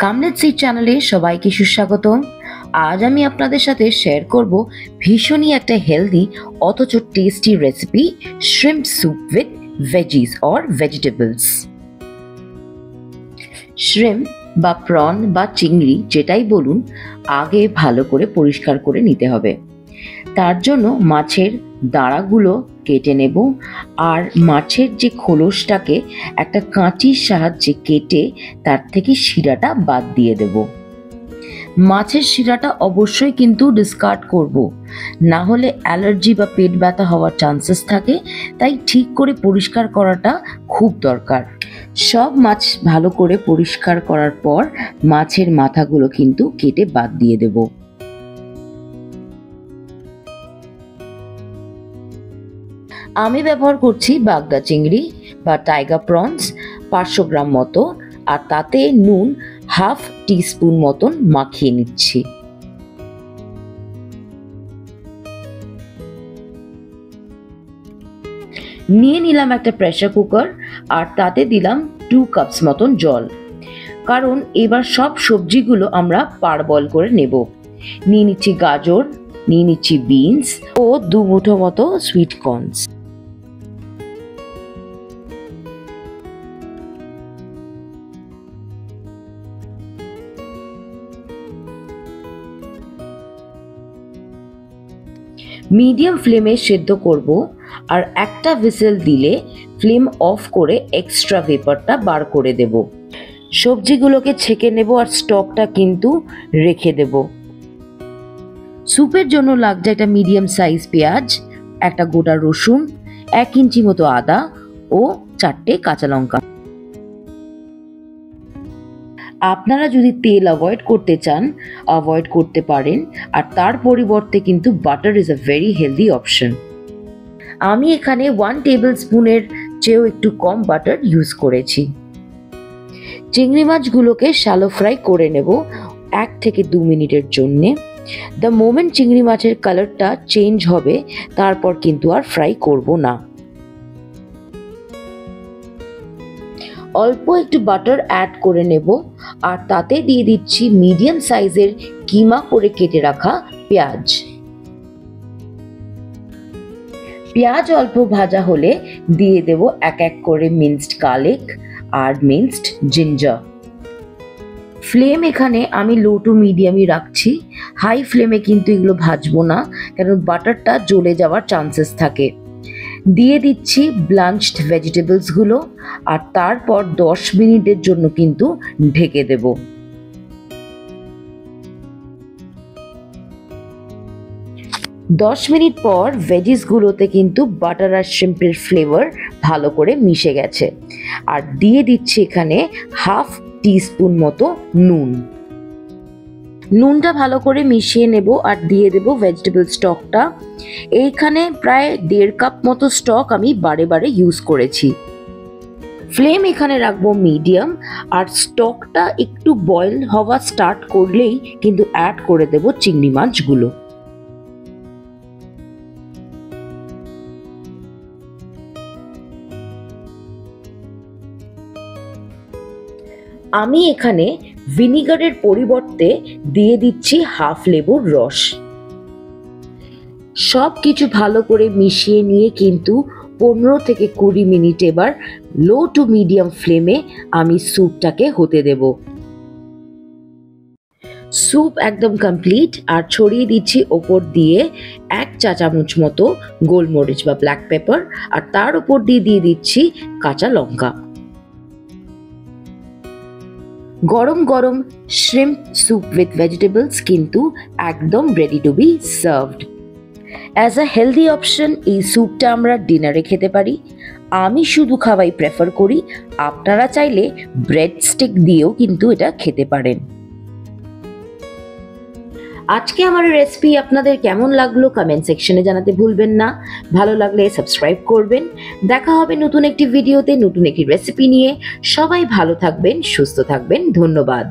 কামলেট C চ্যানেলে সবাইকে সুস্বাগত আজ আমি আপনাদের সাথে শেয়ার করব ভীষণই একটা হেলদি অথচ tasty recipe shrimp soup with veggies or vegetables shrimp বা প্রন বা চিংড়ি যেটাই বলুন, আগে ভালো করে পরিষ্কার করে নিতে হবে। তার জন্য মাছের দাঁড়াগুলো কেটে নেব আর মাছের যে খোলসটাকে একটা কাঁচির সাহায্যে কেটে তার থেকে শিরাটা বাদ দিয়ে দেব। মাছের শিরাটা অবশ্যই কিন্তু ডিসকার্ড করব। না হলে অ্যালার্জি বা পেট ব্যথা হওয়ার চান্সেস থাকে, তাই ঠিক করে পরিষ্কার করাটা খুব দরকার। সব মাছ ভালো করে পরিষ্কার করার পর মাছের মাথাগুলো কিন্তু কেটে বাদ দিয়ে দেবো। আমি ব্যবহার করছি বাগদা চিংড়ি বা টাইগার প্রনস পাঁচশো গ্রাম মতো, আর তাতে নুন হাফ টিস্পুন মতন মাখিয়ে নিচ্ছি। নিয়ে নিলাম একটা প্রেশার কুকার আর তাতে দিলাম টু কাপস মতন জল। কারণ এবার সব সবজিগুলো আমরা পার বল করে নেব। নিয়ে নিচ্ছি গাজর, নিয়ে নিচ্ছি বিনস ও দু মুঠো মতো সুইট কর্নস মিডিয়াম ফ্লেমে সেদ্ধ করব আর একটা ভিসেল দিলে ফ্লেম অফ করে এক্সট্রা ভেপারটা বার করে দেব। সবজিগুলোকে ছেঁকে নেব আর স্টকটা কিন্তু রেখে দেব। স্যুপের জন্য লাগছে একটা মিডিয়াম সাইজ পেঁয়াজ, একটা গোটা রসুন, এক ইঞ্চি মতো আদা ও চারটে কাঁচা লঙ্কা। আপনারা যদি তেল অ্যাভয়েড করতে চান অ্যাভয়েড করতে পারেন, আর তার পরিবর্তে কিন্তু butter is a very healthy option আমি এখানে ওয়ান টেবিল স্পুনের চেয়েও একটু কম বাটার ইউজ করেছি। চিংড়ি মাছগুলোকে শ্যালো ফ্রাই করে নেব এক থেকে দু মিনিটের জন্যে। দ্য মোমেন্ট চিংড়ি মাছের কালারটা চেঞ্জ হবে, তারপর কিন্তু আর ফ্রাই করব না। অল্প একটু বাটার অ্যাড করে নেব, আর তাতে দিয়ে দিচ্ছি মিডিয়াম সাইজের কিমা করে কেটে রাখা পেঁয়াজ। পেঁয়াজ অল্প ভাজা হলে দিয়ে দেব এক এক করে মিন্সড গার্লিক আর মিন্সড জিঞ্জার ফ্লেম এখানে আমি লো টু মিডিয়ামই রাখছি। হাই ফ্লেমে কিন্তু এগুলো ভাজবো না কারণ বাটারটা জ্বলে যাওয়ার চান্সেস থাকে। দিয়ে দিচ্ছি ব্লাঞ্চড ভেজিটেবলসগুলো আর তারপর দশ মিনিটের জন্য কিন্তু ঢেকে দেব। দশ মিনিট পর ভেজিসগুলোতে কিন্তু বাটার আর শ্রিম্পের ফ্লেভার ভালো করে মিশে গেছে। আর দিয়ে দিচ্ছি এখানে হাফ টিস্পুন মতো নুন। নুনটা ভালো করে মিশিয়ে নেব আর দিয়ে দেব ভেজিটেবল স্টকটা এইখানে প্রায় দেড় কাপ মতো স্টক আমি বারে বারে ইউজ করেছি। ফ্লেম এখানে রাখব মিডিয়াম আর স্টকটা একটু বয়েল হওয়া স্টার্ট করলেই কিন্তু অ্যাড করে দেব চিংড়ি মাছগুলো। আমি এখানে ভিনিগারের পরিবর্তে দিয়ে দিচ্ছি হাফ লেবুর রস। সব কিছু ভালো করে মিশিয়ে নিয়ে কিন্তু পনেরো থেকে কুড়ি মিনিট এবার লো টু মিডিয়াম ফ্লেমে আমি স্যুপটাকে হতে দেব। স্যুপ একদম কমপ্লিট আর ছড়িয়ে দিচ্ছি ওপর দিয়ে এক চা চামচ মতো গোলমরিচ বা ব্ল্যাক পেপার আর তার উপর দিয়ে দিয়ে দিচ্ছি কাঁচা লঙ্কা। গরম গরম শ্রিম্প স্যুপ উইথ ভেজিটেবলস কিন্তু একদম ready to be served as a healthy option এই স্যুপটা আমরা ডিনারে খেতে পারি। আমি শুধু খাওয়াই প্রেফার করি। আপনারা চাইলে ব্রেড স্টিক দিয়েও কিন্তু এটা খেতে পারেন। আজকে আমার রেসিপি আপনাদের কেমন লাগল কমেন্ট সেকশনে জানাতে ভুলবেন না। ভালো লাগলে সাবস্ক্রাইব করবেন। দেখা হবে নতুন একটি ভিডিওতে নতুন একটি রেসিপি নিয়ে। সবাই ভালো থাকবেন, সুস্থ থাকবেন। ধন্যবাদ।